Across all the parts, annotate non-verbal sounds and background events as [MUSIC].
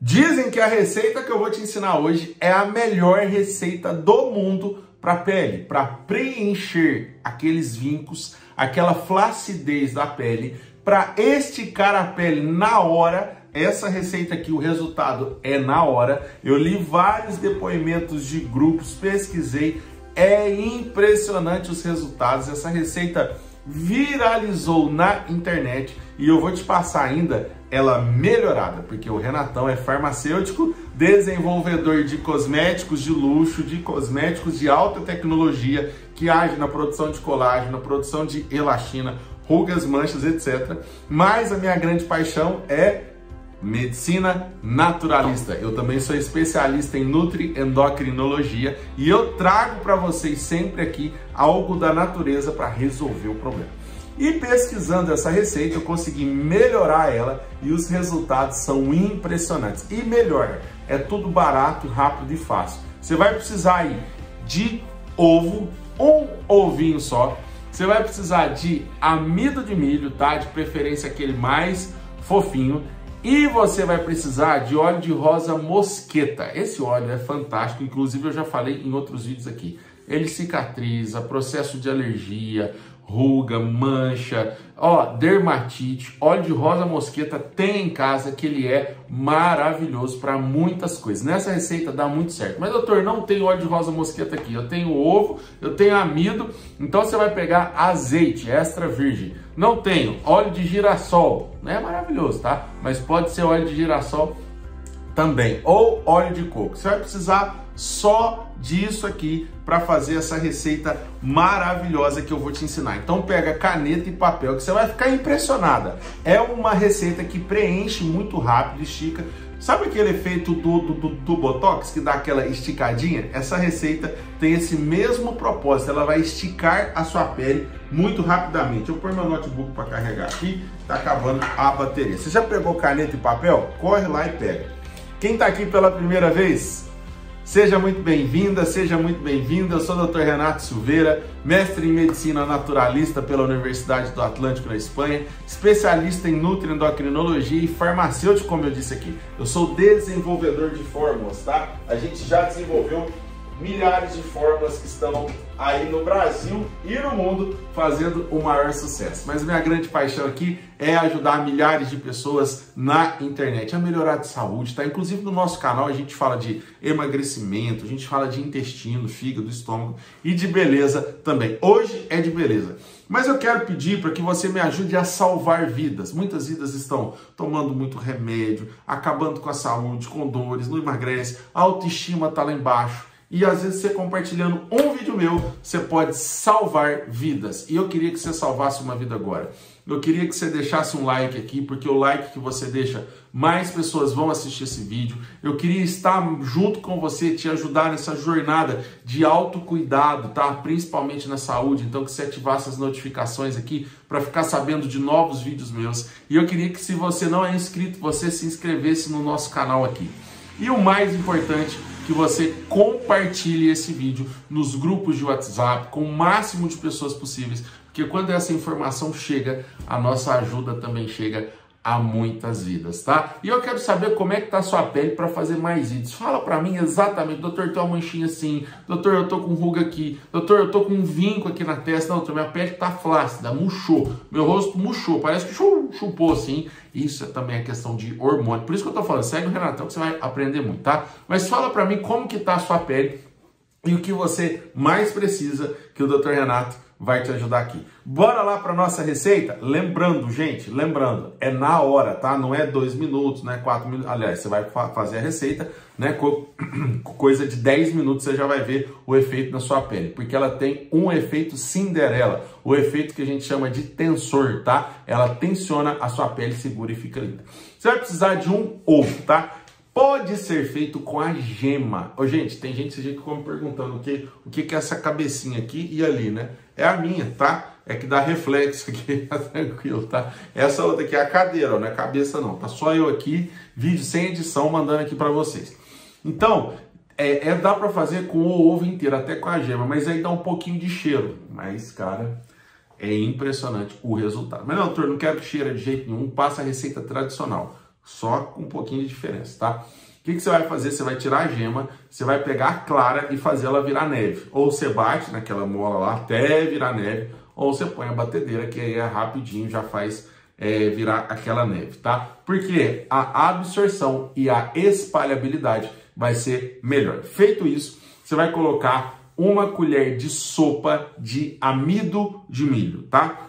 Dizem que a receita que eu vou te ensinar hoje é a melhor receita do mundo para pele, para preencher aqueles vincos, aquela flacidez da pele, para esticar a pele na hora. Essa receita aqui, o resultado é na hora. Eu li vários depoimentos de grupos, pesquisei, é impressionante os resultados. Essa receita viralizou na internet e eu vou te passar ainda ela melhorada, porque o Renatão é farmacêutico, desenvolvedor de cosméticos de luxo, de cosméticos de alta tecnologia, que age na produção de colágeno, na produção de elastina, rugas, manchas, etc. Mas a minha grande paixão é medicina naturalista. Eu também sou especialista em nutriendocrinologia e eu trago para vocês sempre aqui algo da natureza para resolver o problema. E pesquisando essa receita, eu consegui melhorar ela e os resultados são impressionantes. E melhor, é tudo barato, rápido e fácil. Você vai precisar aí de ovo, um ovinho só. Você vai precisar de amido de milho, tá? De preferência aquele mais fofinho. E você vai precisar de óleo de rosa mosqueta. Esse óleo é fantástico, inclusive eu já falei em outros vídeos aqui. Ele cicatriza, processo de alergia, ruga, mancha, ó, dermatite, óleo de rosa mosqueta tem em casa que ele é maravilhoso para muitas coisas. Nessa receita dá muito certo. Mas doutor, não tem óleo de rosa mosqueta aqui. Eu tenho ovo, eu tenho amido, então você vai pegar azeite extra virgem. Não tenho óleo de girassol, não é maravilhoso, tá? Mas pode ser óleo de girassol também ou óleo de coco. Você vai precisar só disso aqui para fazer essa receita maravilhosa que eu vou te ensinar. Então pega caneta e papel que você vai ficar impressionada. É uma receita que preenche muito rápido, estica. Sabe aquele efeito do, do, do, Botox que dá aquela esticadinha? Essa receita tem esse mesmo propósito, ela vai esticar a sua pele muito rapidamente. Eu pôr meu notebook para carregar aqui, tá acabando a bateria. Você já pegou caneta e papel? Corre lá e pega. Quem está aqui pela primeira vez, Seja muito bem-vinda, seja muito bem-vindo. Eu sou o Dr. Renato Silveira, mestre em medicina naturalista pela Universidade do Atlântico na Espanha, especialista em nutriendocrinologia e farmacêutico, como eu disse aqui. Eu sou desenvolvedor de fórmulas, tá? A gente já desenvolveu milhares de fórmulas que estão aí no Brasil e no mundo fazendo o maior sucesso. Mas minha grande paixão aqui é ajudar milhares de pessoas na internet a melhorar de saúde, tá? Inclusive no nosso canal a gente fala de emagrecimento, a gente fala de intestino, fígado, estômago e de beleza também. Hoje é de beleza. Mas eu quero pedir para que você me ajude a salvar vidas. Muitas vidas estão tomando muito remédio, acabando com a saúde, com dores, não emagrece, a autoestima está lá embaixo e às vezes você compartilhando um vídeo meu, você pode salvar vidas. E eu queria que você salvasse uma vida agora. Eu queria que você deixasse um like aqui, porque o like que você deixa, mais pessoas vão assistir esse vídeo. Eu queria estar junto com você, te ajudar nessa jornada de autocuidado, tá? Principalmente na saúde. Então, que você ativasse as notificações aqui para ficar sabendo de novos vídeos meus. E eu queria que, se você não é inscrito, você se inscrevesse no nosso canal aqui. E o mais importante, que você compartilhe esse vídeo nos grupos de WhatsApp com o máximo de pessoas possíveis, porque quando essa informação chega, a nossa ajuda também chega a muitas vidas, tá? E eu quero saber como é que tá a sua pele para fazer mais vídeos. Fala para mim exatamente, doutor, tem uma manchinha assim, doutor, eu tô com ruga aqui, doutor, eu tô com um vinco aqui na testa, doutor, minha pele tá flácida, murchou, meu rosto murchou, parece que chupou assim. Isso é também é questão de hormônio. Por isso que eu tô falando, segue o Renatão que você vai aprender muito, tá? Mas fala para mim como que tá a sua pele e o que você mais precisa que o doutor Renato vai te ajudar aqui. Bora lá para nossa receita? Lembrando, gente, lembrando, é na hora, tá? Não é dois minutos, né? Quatro minutos. Aliás, você vai fazer a receita, né? Com [CLEARS THROAT] coisa de 10 minutos você já vai ver o efeito na sua pele, porque ela tem um efeito Cinderela, o efeito que a gente chama de tensor, tá? Ela tensiona a sua pele, segura e fica linda. Você vai precisar de um ovo, tá? pode ser feito com a gema. Ô, gente, tem gente que fica me perguntando o que, o que é essa cabecinha aqui e ali, né? É a minha, tá? É que dá reflexo aqui, [LAUGHS] tá tranquilo, tá? Essa outra aqui é a cadeira, ó, não é cabeça não. Tá só eu aqui, vídeo sem edição, mandando aqui para vocês. Então, é, é dá para fazer com o ovo inteiro, até com a gema, mas aí dá um pouquinho de cheiro. Mas, cara, é impressionante o resultado. Mas não, doutor, não quero que cheira de jeito nenhum, passa a receita tradicional só com um pouquinho de diferença, tá? Que, que você vai fazer? Você vai tirar a gema, você vai pegar a clara e fazer ela virar neve. Ou você bate naquela mola lá até virar neve, ou você põe a batedeira, que aí é rapidinho, já faz é, virar aquela neve, tá? Porque a absorção e a espalhabilidade vai ser melhor. Feito isso, você vai colocar uma colher de sopa de amido de milho, tá?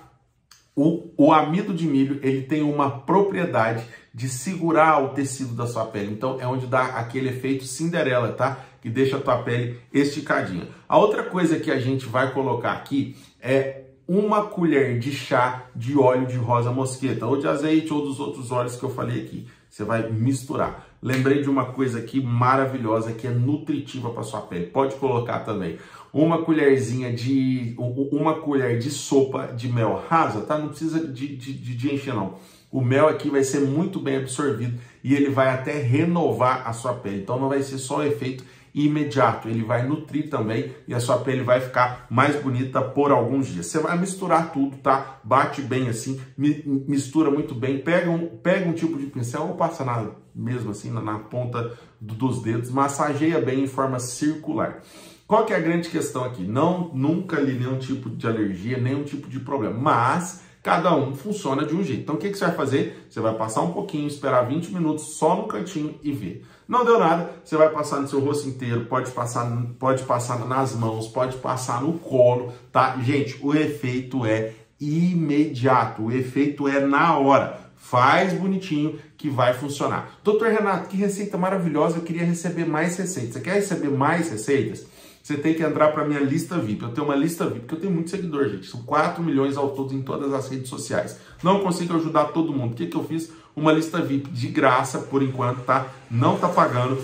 O, o amido de milho ele tem uma propriedade de segurar o tecido da sua pele. Então é onde dá aquele efeito Cinderela, tá? Que deixa a tua pele esticadinha. A outra coisa que a gente vai colocar aqui é uma colher de chá de óleo de rosa mosqueta, ou de azeite, ou dos outros óleos que eu falei aqui. Você vai misturar. Lembrei de uma coisa aqui maravilhosa que é nutritiva para sua pele. Pode colocar também uma colherzinha de uma colher de sopa de mel rasa, tá? Não precisa de, de, de encher não. O mel aqui vai ser muito bem absorvido e ele vai até renovar a sua pele. Então não vai ser só o efeito imediato, ele vai nutrir também e a sua pele vai ficar mais bonita por alguns dias. Você vai misturar tudo, tá? Bate bem assim, mistura muito bem, pega um, pega um tipo de pincel ou passa na, mesmo assim na, na ponta dos dedos, massageia bem em forma circular. Qual que é a grande questão aqui? Não, nunca li nenhum tipo de alergia, nenhum tipo de problema, mas cada um funciona de um jeito. Então o que, que você vai fazer? Você vai passar um pouquinho, esperar 20 minutos só no cantinho e ver. Não deu nada, você vai passar no seu rosto inteiro, pode passar, pode passar nas mãos, pode passar no colo, tá? Gente, o efeito é imediato, o efeito é na hora. Faz bonitinho que vai funcionar. Doutor Renato, que receita maravilhosa, eu queria receber mais receitas. Você quer receber mais receitas? Você tem que entrar para minha lista VIP. Eu tenho uma lista VIP, porque eu tenho muito seguidor, gente. São 4 milhões ao todo em todas as redes sociais. Não consigo ajudar todo mundo. O que, que eu fiz? uma lista VIP de graça por enquanto, tá? Não tá pagando.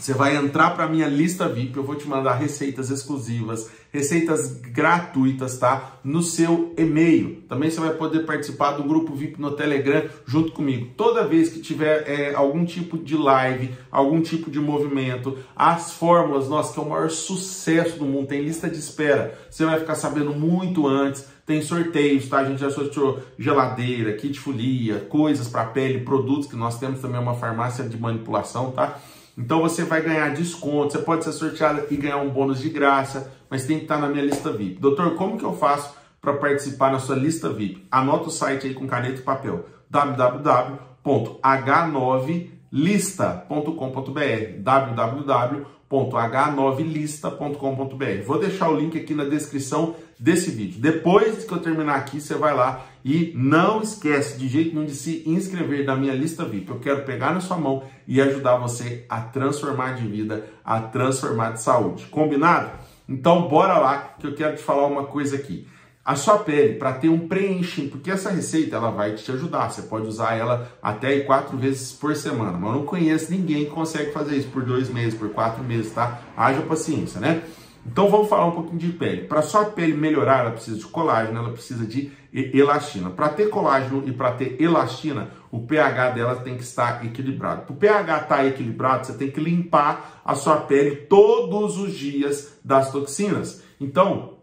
Você vai entrar para minha lista VIP, eu vou te mandar receitas exclusivas, receitas gratuitas, tá? No seu e-mail. Também você vai poder participar do grupo VIP no Telegram junto comigo. Toda vez que tiver é, algum tipo de live, algum tipo de movimento, as fórmulas, nossa, que é o maior sucesso do mundo, tem lista de espera. Você vai ficar sabendo muito antes tem sorteios, tá? A gente já sorteou geladeira, kit folia, coisas para pele, produtos que nós temos também uma farmácia de manipulação, tá? Então você vai ganhar desconto, você pode ser sorteado e ganhar um bônus de graça, mas tem que estar na minha lista VIP. Doutor, como que eu faço para participar na sua lista VIP? Anota o site aí com caneta e papel, www.h9lista.com.br www www.h9lista.com.br. Vou deixar o link aqui na descrição desse vídeo. Depois que eu terminar aqui, você vai lá e não esquece de jeito nenhum de se inscrever na minha lista VIP. Eu quero pegar na sua mão e ajudar você a transformar de vida, a transformar de saúde. Combinado? Então bora lá que eu quero te falar uma coisa aqui a sua pele para ter um preenchimento, porque essa receita ela vai te ajudar. Você pode usar ela até quatro vezes por semana, mas eu não conheço ninguém que consegue fazer isso por dois meses, por quatro meses, tá? Haja paciência, né? Então vamos falar um pouquinho de pele. Para sua pele melhorar, ela precisa de colágeno, ela precisa de elastina. Para ter colágeno e para ter elastina, o pH dela tem que estar equilibrado. Para o pH estar tá equilibrado, você tem que limpar a sua pele todos os dias das toxinas. Então,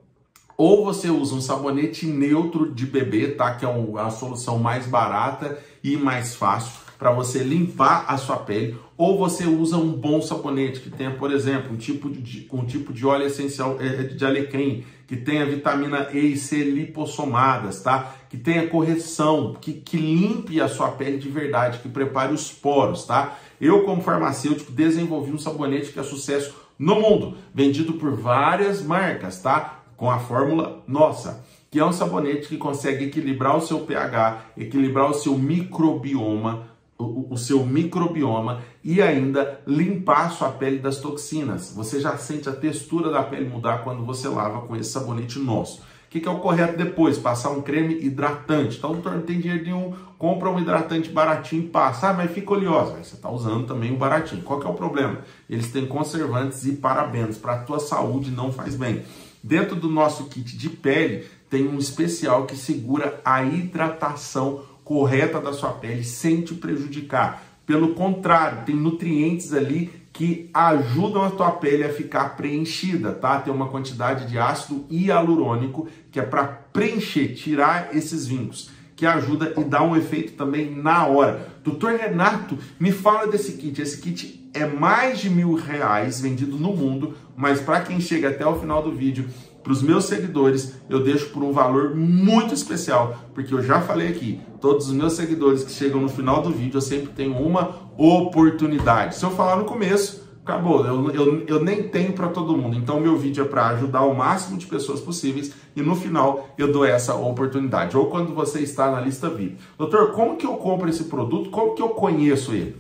ou você usa um sabonete neutro de bebê, tá? Que é a solução mais barata e mais fácil para você limpar a sua pele, ou você usa um bom sabonete que tenha, por exemplo, um tipo de, um tipo de óleo essencial é, é, de alecrim, que tenha vitamina E e C lipossomadas, tá? Que tenha correção, que, que limpe a sua pele de verdade, que prepare os poros, tá? Eu, como farmacêutico, desenvolvi um sabonete que é sucesso no mundo, vendido por várias marcas, tá? com a fórmula nossa, que é um sabonete que consegue equilibrar o seu pH, equilibrar o seu microbioma, o, o seu microbioma e ainda limpar sua pele das toxinas. Você já sente a textura da pele mudar quando você lava com esse sabonete nosso. O que, que, é o correto depois? Passar um creme hidratante. Então, não tem dinheiro nenhum, compra um hidratante baratinho e passa. Ah, mas fica oleosa. Você está usando também o baratinho. Qual que é o problema? Eles têm conservantes e parabenos. Para a tua saúde não faz bem. Dentro do nosso kit de pele tem um especial que segura a hidratação correta da sua pele sem te prejudicar. Pelo contrário, tem nutrientes ali que ajudam a tua pele a ficar preenchida, tá? Tem uma quantidade de ácido hialurônico que é para preencher, tirar esses vincos. que ajuda e dá um efeito também na hora. Doutor Renato, me fala desse kit. Esse kit é mais de mil reais vendido no mundo, mas para quem chega até o final do vídeo, para os meus seguidores, eu deixo por um valor muito especial, porque eu já falei aqui, todos os meus seguidores que chegam no final do vídeo, eu sempre tenho uma oportunidade. Se eu falar no começo, acabou, eu, eu, eu nem tenho para todo mundo. Então, meu vídeo é para ajudar o máximo de pessoas possíveis e no final eu dou essa oportunidade. Ou quando você está na lista VIP. Doutor, como que eu compro esse produto? Como que eu conheço ele?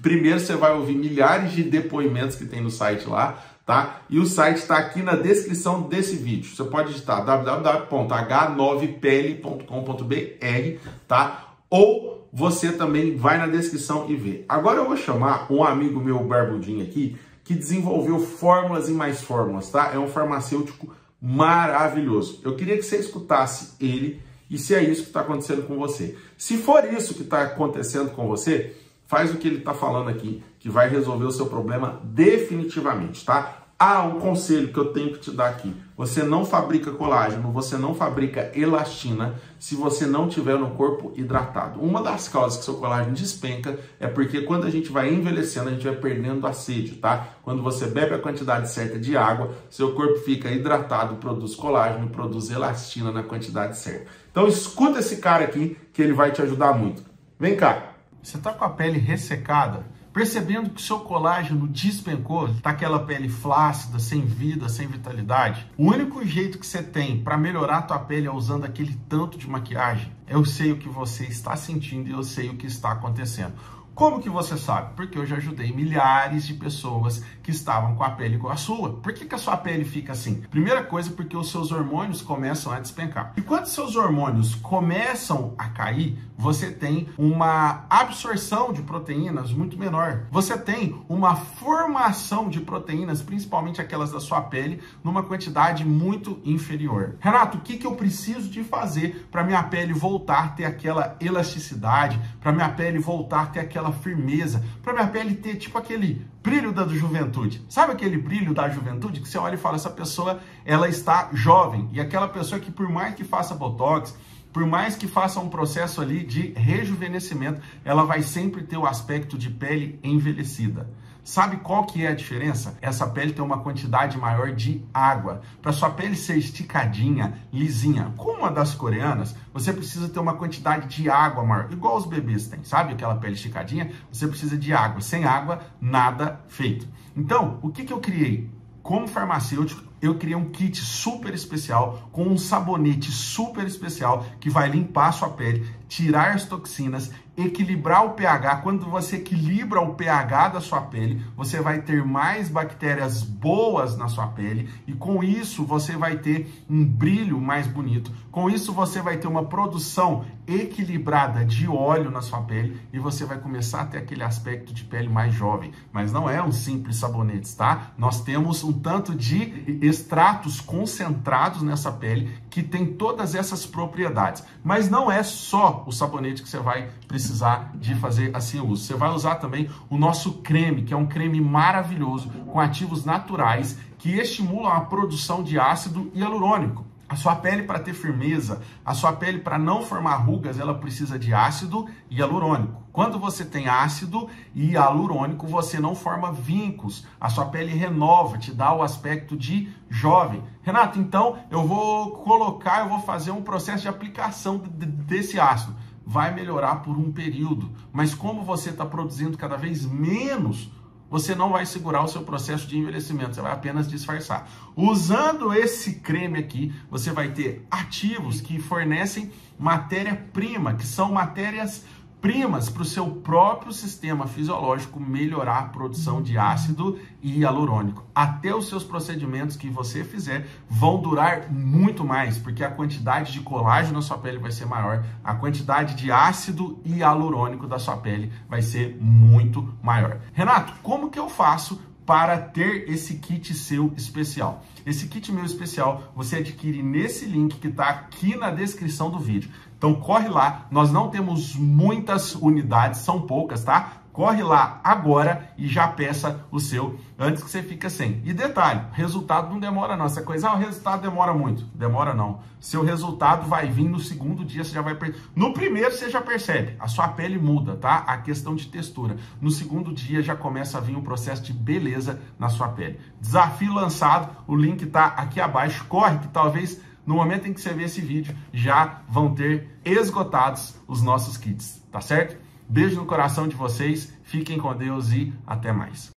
Primeiro você vai ouvir milhares de depoimentos que tem no site lá, tá? E o site está aqui na descrição desse vídeo. Você pode digitar www.h9pele.com.br, tá? Ou você também vai na descrição e vê. Agora eu vou chamar um amigo meu barbudinho aqui que desenvolveu fórmulas e mais fórmulas, tá? É um farmacêutico maravilhoso. Eu queria que você escutasse ele e se é isso que está acontecendo com você. Se for isso que está acontecendo com você, faz o que ele está falando aqui, que vai resolver o seu problema definitivamente, tá? Ah, um conselho que eu tenho que te dar aqui. Você não fabrica colágeno, você não fabrica elastina se você não tiver no corpo hidratado. Uma das causas que seu colágeno despenca é porque quando a gente vai envelhecendo, a gente vai perdendo a sede, tá? Quando você bebe a quantidade certa de água, seu corpo fica hidratado, produz colágeno, produz elastina na quantidade certa. Então escuta esse cara aqui que ele vai te ajudar muito. Vem cá. Você está com a pele ressecada? Percebendo que seu colágeno despencou, tá aquela pele flácida, sem vida, sem vitalidade. O único jeito que você tem para melhorar a tua pele é usando aquele tanto de maquiagem. Eu sei o que você está sentindo e eu sei o que está acontecendo. Como que você sabe? Porque eu já ajudei milhares de pessoas que estavam com a pele igual a sua. Por que, que a sua pele fica assim? Primeira coisa, porque os seus hormônios começam a despencar. E quando seus hormônios começam a cair, você tem uma absorção de proteínas muito menor. Você tem uma formação de proteínas, principalmente aquelas da sua pele, numa quantidade muito inferior. Renato, o que, que eu preciso de fazer para minha pele voltar a ter aquela elasticidade, para minha pele voltar a ter aquela aquela firmeza, para minha pele ter tipo aquele brilho da juventude. Sabe aquele brilho da juventude que você olha e fala, essa pessoa, ela está jovem. E aquela pessoa que por mais que faça botox, por mais que faça um processo ali de rejuvenescimento, ela vai sempre ter o aspecto de pele envelhecida. Sabe qual que é a diferença? Essa pele tem uma quantidade maior de água. Para sua pele ser esticadinha, lisinha, como a das coreanas, você precisa ter uma quantidade de água maior, igual os bebês têm, sabe? Aquela pele esticadinha, você precisa de água. Sem água, nada feito. Então, o que, que eu criei? Como farmacêutico, eu criei um kit super especial com um sabonete super especial que vai limpar a sua pele, tirar as toxinas, equilibrar o pH. Quando você equilibra o pH da sua pele, você vai ter mais bactérias boas na sua pele e com isso você vai ter um brilho mais bonito. Com isso você vai ter uma produção equilibrada de óleo na sua pele e você vai começar a ter aquele aspecto de pele mais jovem. Mas não é um simples sabonete, tá? Nós temos um tanto de extratos concentrados nessa pele que tem todas essas propriedades. Mas não é só o sabonete que você vai precisar de fazer assim uso. Você vai usar também o nosso creme, que é um creme maravilhoso com ativos naturais que estimulam a produção de ácido hialurônico. A sua pele para ter firmeza, a sua pele para não formar rugas, ela precisa de ácido hialurônico. Quando você tem ácido hialurônico, você não forma vincos. A sua pele renova, te dá o aspecto de jovem. Renato, então eu vou colocar, eu vou fazer um processo de aplicação desse ácido. Vai melhorar por um período, mas como você está produzindo cada vez menos você não vai segurar o seu processo de envelhecimento, você vai apenas disfarçar. Usando esse creme aqui, você vai ter ativos que fornecem matéria-prima, que são matérias primas para o seu próprio sistema fisiológico melhorar a produção de ácido hialurônico. Até os seus procedimentos que você fizer vão durar muito mais, porque a quantidade de colágeno na sua pele vai ser maior, a quantidade de ácido hialurônico da sua pele vai ser muito maior. Renato, como que eu faço para ter esse kit seu especial. Esse kit meu especial você adquire nesse link que está aqui na descrição do vídeo. Então corre lá, nós não temos muitas unidades, são poucas, tá? corre lá agora e já peça o seu antes que você fique sem. E detalhe, resultado não demora não. Essa coisa, ah, o resultado demora muito. Demora não. Seu resultado vai vir no segundo dia, você já vai perceber. No primeiro você já percebe, a sua pele muda, tá? A questão de textura. No segundo dia já começa a vir um processo de beleza na sua pele. Desafio lançado, o link tá aqui abaixo. Corre que talvez no momento em que você ver esse vídeo, já vão ter esgotados os nossos kits, tá certo? Beijo no coração de vocês, fiquem com Deus e até mais.